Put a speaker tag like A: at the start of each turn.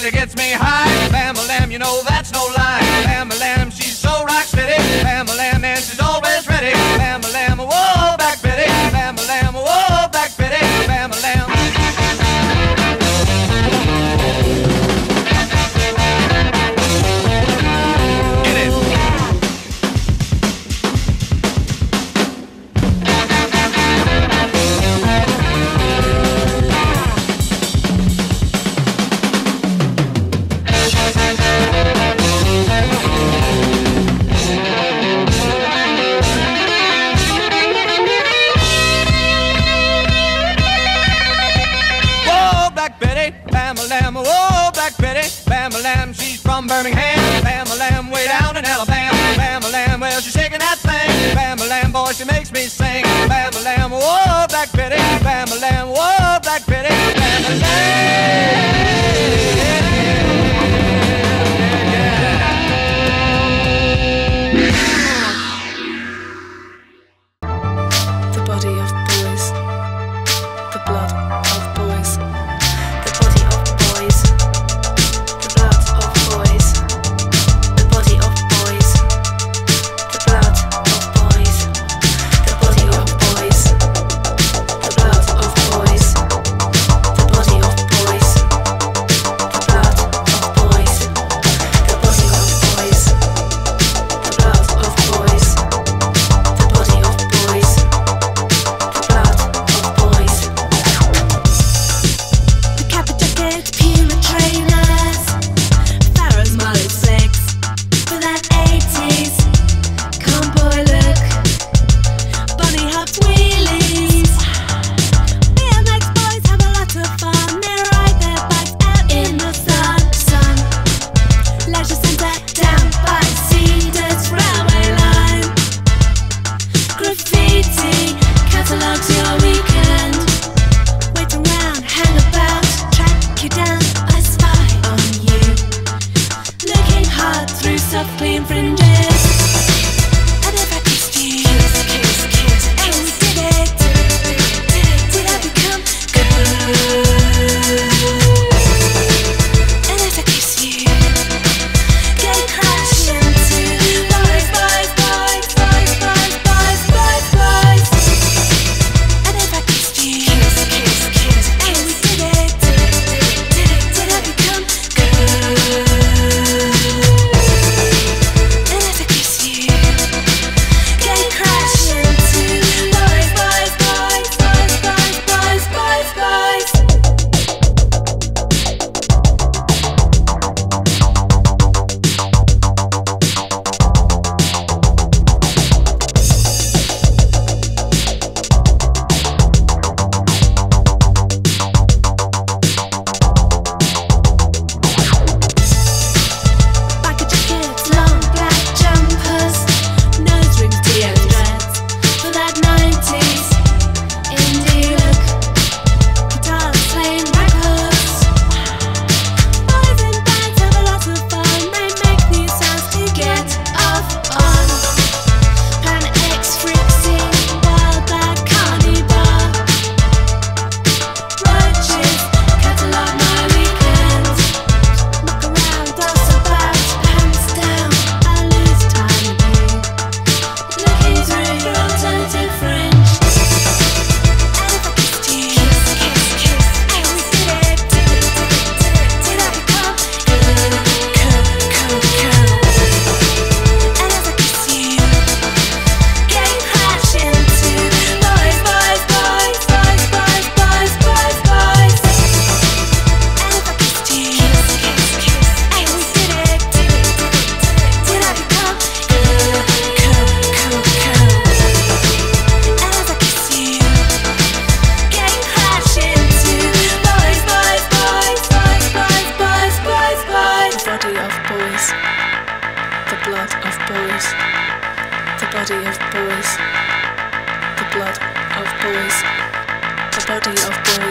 A: really gets me high. Birmingham, boys,
B: the body of boys.